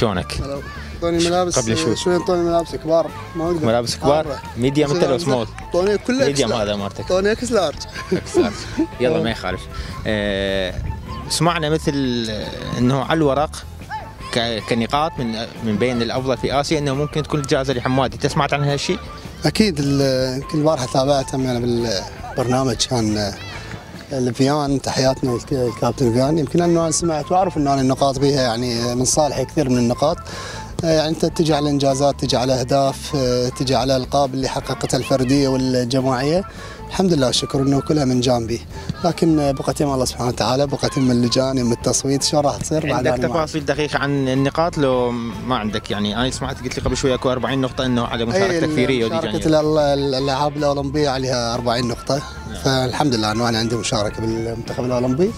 شلونك؟ اعطوني ملابس قبل شوي. شوي اعطوني ملابس كبار ما أقدر ملابس كبار. medium أنت لو small اعطوني كله medium هذا large. مالتك اعطوني X large أكثر. يلا ما يخالف آه، سمعنا مثل آه، إنه على الورق كنقاط من من بين الأفضل في آسيا إنه ممكن تكون الجائزة لحمادي انت سمعت عن هالشيء؟ أكيد يمكن البارحة تابعت أنا بالبرنامج كان الفيان تحياتنا للكابتن فيان يمكن أنه أنا سمعت وأعرف أنه أنا النقاط بها يعني من صالحي كثير من النقاط. يعني أنت تجي على انجازات تجي على أهداف تجي على ألقاب اللي حققتها الفردية والجماعية. الحمد لله والشكر أنه كلها من جانبي. لكن بقت يم الله سبحانه وتعالى بقت يم اللجان يم التصويت شو راح تصير بعد عندك. تفاصيل دقيقه عن النقاط؟ لو ما عندك يعني. أنا سمعت قلت لي قبل شوي أكو 40 نقطة إنه على مشاركة أي تكفيريه ال- الألعاب الأولمبية عليها 40 نقطة. فالحمد لله أنه أنا عندي مشاركة بالمنتخب الأولمبي.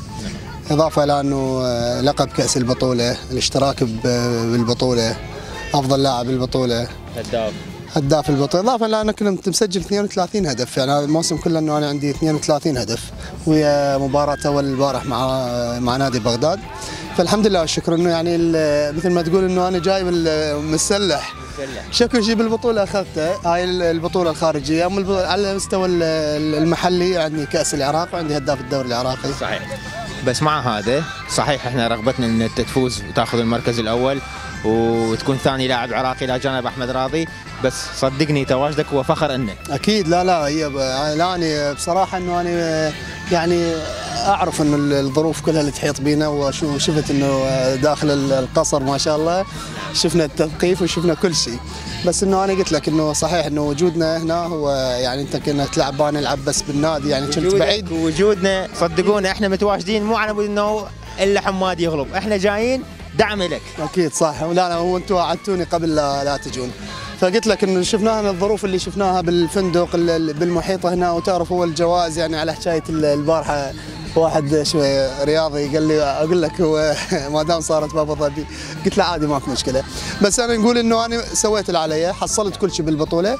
إضافة إلى أنه لقب كأس البطولة الاشتراك بالبطولة أفضل لاعب بالبطولة هداف. هداف البطولة. إضافة إلى أنه كنت مسجل 32 هدف. يعني هذا الموسم كله أنه أنا عندي 32 هدف ويا مباراة أول البارح مع مع نادي بغداد. فالحمد لله والشكر إنه يعني مثل ما تقول إنه أنا جاي من- مسلح شكل شيء بالبطوله اخذته هاي ال- البطولة الخارجية. على المستوى ال- ال- المحلي عندي كأس العراق وعندي هداف الدوري العراقي. صحيح. بس مع هذا صحيح إحنا رغبتنا إن أنت تفوز وتأخذ المركز الأول وتكون ثاني لاعب عراقي إلى جانب أحمد راضي. بس صدقني تواجدك هو فخر أنه. أكيد. لا لا هي ب- لا أنا بصراحة إنه أنا يعني أعرف انه ال- الظروف كلها اللي تحيط بينا وشو- وشفت إنه داخل ال- القصر ما شاء الله شفنا التثقيف وشفنا كل شيء. بس إنه أنا قلت لك إنه صحيح إنه وجودنا هنا هو يعني أنت كنا تلعب أنا نلعب بس بالنادي يعني كنت بعيد. وجودنا صدقونا إحنا متواجدين مو على مود إنه إلا حماد يغلب. إحنا جايين دعم لك. أكيد صح. لا لا هو أنتم وعدتوني قبل لا, لا تجون. فقلت لك انه شفناها الظروف اللي شفناها بالفندق ال- ال- بالمحيط هنا وتعرف هو الجوائز يعني على حكاية ال- البارحة. واحد شوي رياضي قال لي أقول لك هو ما دام صارت بأبو ظبي قلت له عادي ما في مشكلة. بس أنا نقول إنه أنا سويت اللي علي حصلت كل شيء بالبطولة.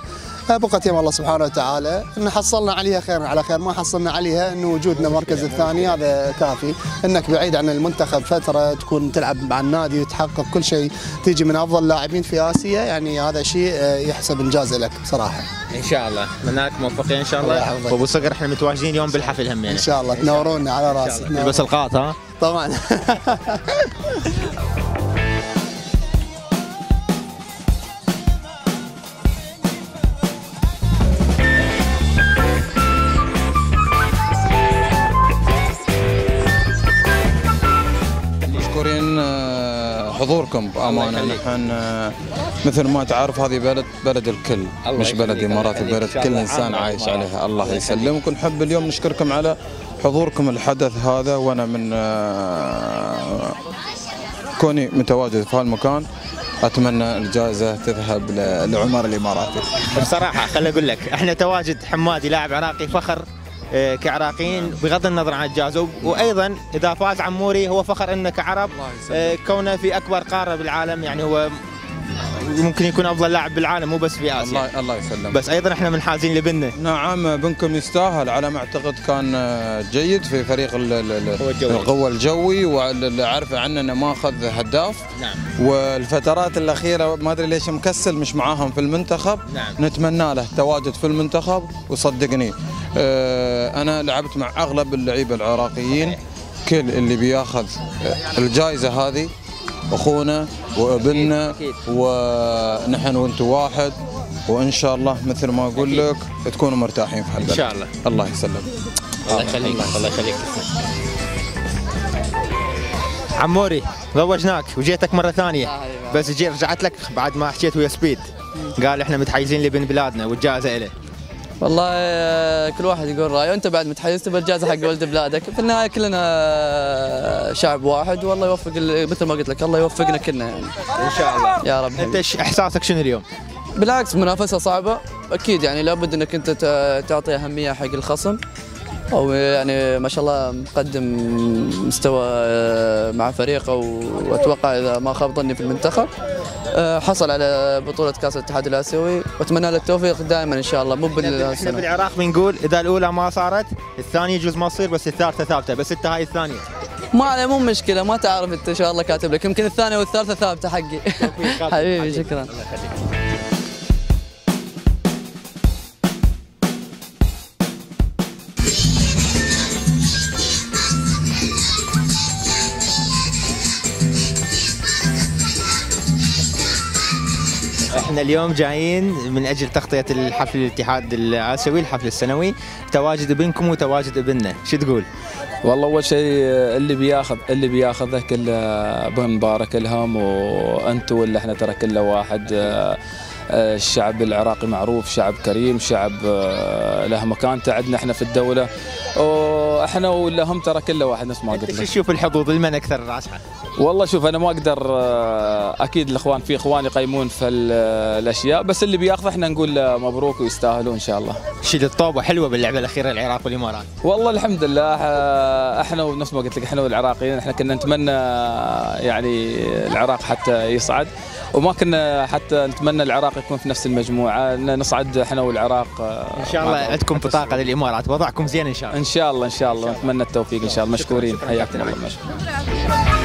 بقت يم الله سبحانه وتعالى. إن حصلنا عليها خير على خير. ما حصلنا عليها انه وجودنا المركز الثاني هذا كافي. إنك بعيد عن المنتخب فترة تكون تلعب مع النادي وتحقق كل شيء تيجي من أفضل اللاعبين في آسيا يعني هذا شيء آه، يحسب إنجاز لك بصراحة. إن شاء الله. لك موفقين إن شاء الله. وابو صقر إحنا متواجدين اليوم بالحفل هم يعني. إن شاء الله. تنورونا على راسي بس القاط ها؟ طبعا. حضوركم بأمانة. نحن آه، مثل ما تعرف هذه بلد بلد الكل. مش بلد إمارات شاء كل إنسان عايش. عليها. الله يسلمك. ونحب اليوم نشكركم على حضوركم الحدث هذا. وأنا من آه، كوني متواجد في هالمكان أتمنى الجائزة تذهب لعمر الاماراتي بصراحة خليني أقول لك إحنا تواجد حمادي لاعب عراقي فخر. كعراقيين بغض النظر عن الجائزه وأيضا إذا فاز عموري هو فخر انه كعرب آه، كونه في أكبر قارة بالعالم يعني هو ممكن يكون أفضل لاعب بالعالم مو بس في آسيا. الله الله يسلمك. بس أيضا إحنا منحازين لبنه. نعم بنكم يستاهل. على ما أعتقد كان آه، جيد في فريق ال- ال- ال- القوة الجوية. القوة الجوي واللي اعرفه عنه إنه ما أخذ هداف. نعم. والفترات الأخيرة ما أدري ليش مكسل مش معاهم في المنتخب. نعم. نتمنى له تواجد في المنتخب وصدقني آه، أنا لعبت مع أغلب اللعيبة العراقيين كل اللي بياخذ آه، الجائزة هذه أخونا وابننا. ونحن وأنتم واحد وإن شاء الله مثل ما أقول لك تكونوا مرتاحين في هالبلد إن شاء الله. الله يسلمك. الله يخليك الله يخليك. عموري ضوجناك وجيتك مرة ثانية. بس جي رجعت لك بعد ما حكيت ويا سبيد. قال إحنا متحيزين لابن بلادنا والجائزة له والله آه، كل واحد يقول رأيه. أنت بعد متحيز تبى الجائزة حق ولد بلادك. في النهاية كلنا آه، شعب واحد. والله يوفق مثل ما قلت لك الله يوفقنا كلنا يعني. إن شاء الله. يا رب أنت إحساسك شنو اليوم؟ بالعكس منافسة صعبة. أكيد يعني لابد إنك أنت تعطي أهمية حق الخصم. أو يعني ما شاء الله مقدم مستوى آه، مع فريقه واتوقع إذا ما خاب ظني في المنتخب. حصل على بطولة كأس الاتحاد الآسيوي. واتمنى له التوفيق دائما إن شاء الله. مو إحنا بالسنه بالعراق بنقول إذا الأولى ما صارت الثانية يجوز ما تصير بس الثالثة ثابتة بس انت هاي الثانية. ما عليه مو مشكلة. ما تعرف أنت إن شاء الله كاتب لك. يمكن الثانية والثالثة ثابتة حقي. حبيبي شكرا. إحنا اليوم جايين من أجل تغطية الحفل الاتحاد الآسيوي الحفل السنوي. تواجد ابنكم وتواجد ابننا شو تقول؟ والله أول شيء اللي بياخذ اللي بياخذه كله ابن مبارك لهم وأنتم ولا إحنا ترى كله واحد الشعب العراقي معروف شعب كريم شعب له مكانته. عندنا إحنا في الدولة. وإحنا ولا هم ترى كله واحد نفس ما قلت لك تشوف الحظوظ؟ لمن أكثر راسحه؟ والله شوف أنا ما أقدر أكيد الإخوان في إخوان يقيمون في ال- الأشياء بس اللي بياخذه إحنا نقول له مبروك ويستاهلون إن شاء الله. شيل الطوبه حلوة باللعبة الأخيرة العراق والإمارات. والله الحمد لله آه، إحنا ونفس ما قلت لك إحنا والعراقيين إحنا كنا نتمنى آه، يعني العراق حتى يصعد وما كنا حتى نتمنى العراق يكون في نفس المجموعة نصعد إحنا والعراق آه، إن شاء الله. عندكم بطاقة للإمارات وضعكم زين إن شاء الله. إن شاء الله إن شاء الله نتمنى التوفيق إن شاء الله. مشكورين. حياكم الله.